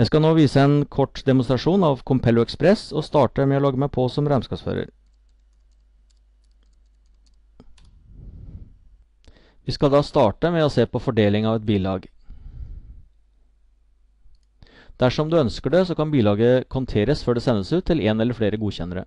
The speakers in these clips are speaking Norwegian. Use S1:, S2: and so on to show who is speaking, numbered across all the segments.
S1: Jeg skal nå vise en kort demonstrasjon av Compello Express og starte med å logge meg på som regnskapsfører. Vi skal da starte med å se på fordeling av et bilag. Dersom du ønsker det, så kan bilaget konteres før det sendes ut til en eller flere godkjennere.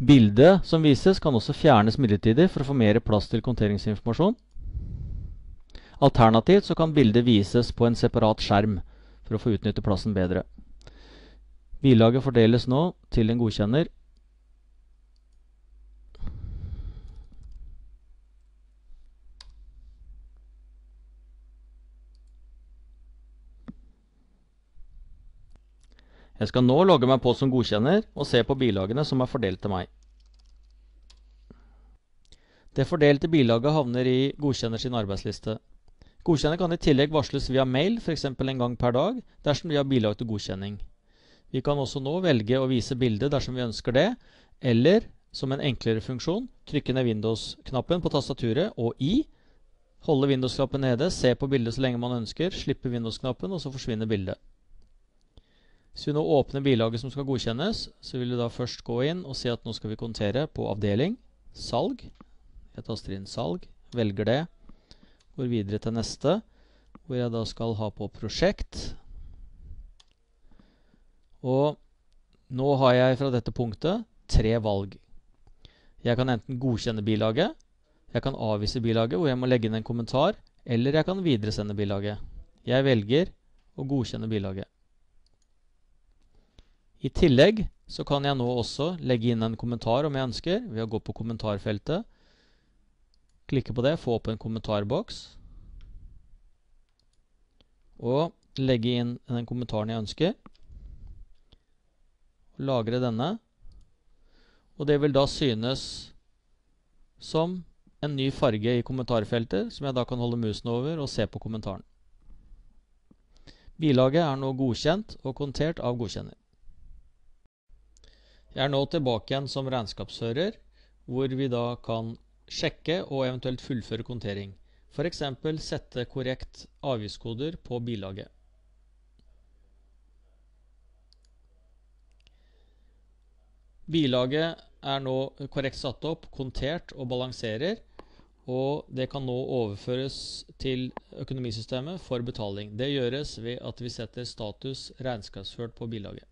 S1: Bildet som vises kan også fjernes midlertidig for å få mer plass til konteringsinformasjon. Alternativt så kan bildet vises på en separat skjerm for å få utnytte plassen bedre. Bilaget fordeles nå til en godkjenner. Jeg skal nå logge meg på som godkjenner og se på bilagene som er fordelt til meg. Det fordelte bilaget havner i godkjenner sin arbeidsliste. Godkjenner kan i tillegg varsles via mail, f.eks. en gang per dag, dersom vi har bilag til godkjenning. Vi kan også nå velge å vise bildet dersom vi ønsker det, eller som en enklere funksjon, trykke ned Windows-knappen på tastaturet og i, holde Windows-knappen nede, se på bildet så lenge man ønsker, slippe Windows-knappen, og så forsvinner bildet. Hvis vi nå åpner bilaget som skal godkjennes, så vil vi da først gå inn og se at nå skal vi kontere på avdeling, salg. Jeg taster inn salg, velger det, går videre til neste, hvor jeg da skal ha på prosjekt. Og nå har jeg fra dette punktet tre valg. Jeg kan enten godkjenne bilaget, jeg kan avvise bilaget hvor jeg må legge inn en kommentar, eller jeg kan videresende bilaget. Jeg velger å godkjenne bilaget. I tillegg så kan jeg nå også legge inn en kommentar om jeg ønsker, ved å gå på kommentarfeltet. Klikke på det, få opp en kommentarboks. Og legge inn den kommentaren jeg ønsker. Lagre denne. Og det vil da synes som en ny farge i kommentarfeltet, som jeg da kan holde musen over og se på kommentaren. Bilaget er nå godkjent og kontert av godkjenner. Jeg er nå tilbake igjen som regnskapsfører, hvor vi da kan sjekke og eventuelt fullføre kontering. F.eks. sette korrekt avgiftskoder på bilaget. Bilaget er nå korrekt satt opp, kontert og balanserer, og det kan nå overføres til økonomisystemet for betaling. Det gjøres ved at vi setter status regnskapsført på bilaget.